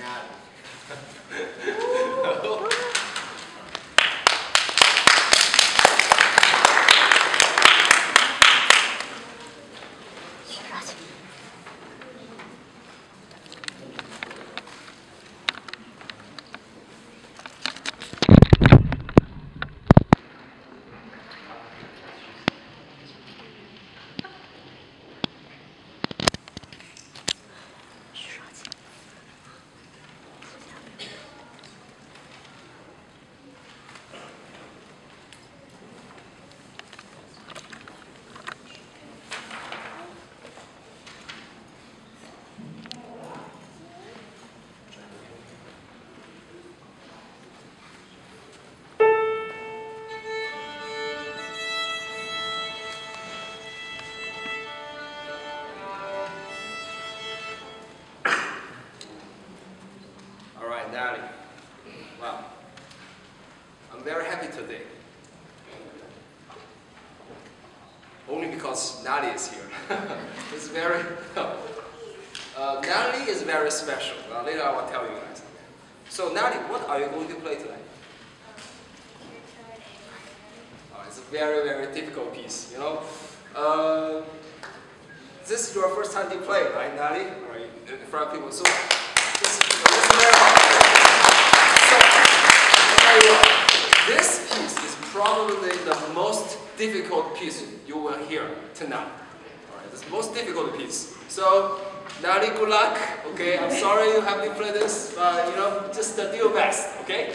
Obrigado. very, uh, Nelly is very special. Uh, later I will tell you guys. So Natalie, what are you going to play tonight? Oh, it's a very, very difficult piece, you know. Uh, this is your first time to play, right, Natalie? Right, in front of people. So, this, this is very hard. So, this piece is probably the most difficult piece you will hear tonight the most difficult piece. So, Nari good luck, okay? I'm sorry you have to play this, but you know, just do your best, okay?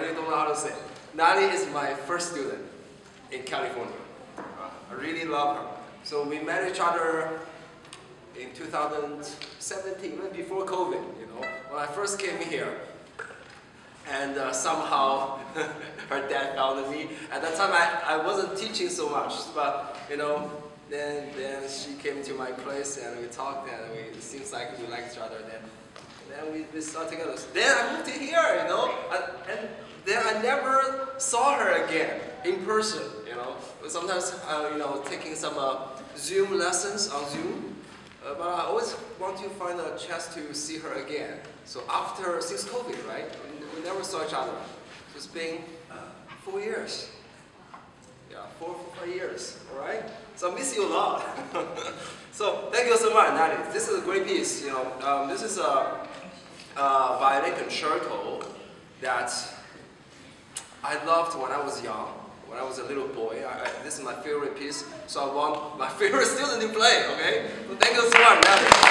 Really don't know how to say. Natalie is my first student in California. I really love her. So we met each other in 2017, even before COVID, you know, when I first came here. And uh, somehow her dad found me. At that time, I, I wasn't teaching so much, but you know, then then she came to my place and we talked and we, it seems like we like each other. Then then we, we started together. Then I moved to here, you know, and, and then I never saw her again in person. You know, sometimes uh, you know taking some uh, Zoom lessons on Zoom. Uh, but I always want to find a chance to see her again. So after, since COVID, right, we, we never saw each other. It's been four years. Yeah, four, years, all right? So I miss you a lot. so thank you so much, Natalie. This is a great piece, you know. Um, this is a, a violin concerto that I loved when I was young. When I was a little boy, I, I, this is my favorite piece, so I want my favorite student to play, okay? So thank you so much.